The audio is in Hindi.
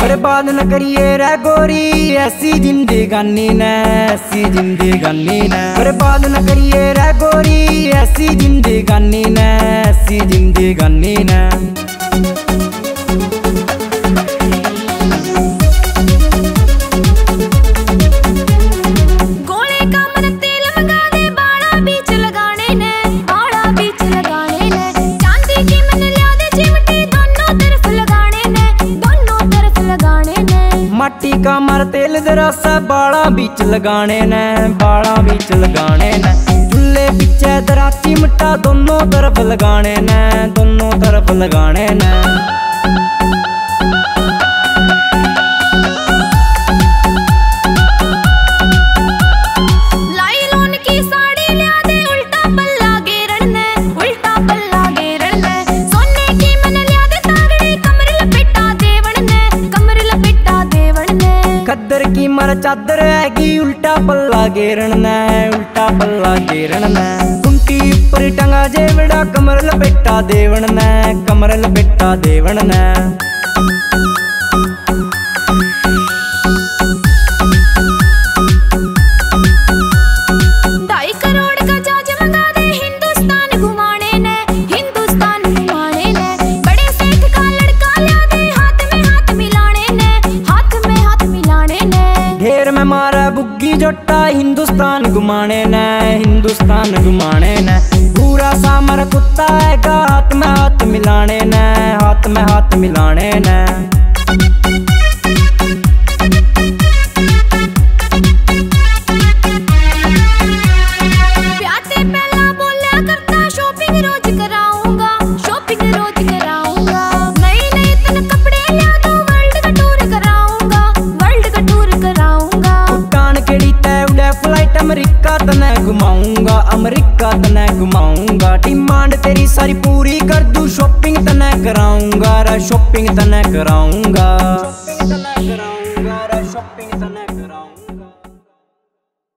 बर्बाद न करिए रे गोरी, ऐसी जिंदगानी ने ऐसी जिंदगानी ने बर्बाद न करिए रे गोरी, ऐसी ਪੱਟੀ ਕਮਰ ਤੇਲ ਦਰਾਸਾ ਬਾਲਾਂ ਵਿੱਚ ਲਗਾਣੇ ਨੇ, ਬਾਲਾਂ ਵਿੱਚ ਲਗਾਣੇ ਨੇ। ਦੁੱਲੇ ਵਿੱਚ ਦਰਾਤੀ ਮਟਾ ਦੋਨੋਂ ਤਰਫ ਲਗਾਣੇ ਨੇ, ਦੋਨੋਂ ਤਰਫ ਲਗਾਣੇ ਨੇ। खद्दर की मर चादर हैगी उल्टा पल्ला घेरन ने उल्टा पल्ला घेरन ने कुंटी ऊपर टंगा जेवड़ा कमर लपेटा देवन ने कमर लपेटा देवन बुग्गी जोटा हिंदुस्तान घुमाने न, हिंदुस्तान घुमाने न। पूरा सामर कुत्ता है हाथ में हाथ मिलाने न, हाथ में हाथ मिलाने ने। शॉपिंग तने कराऊँगा।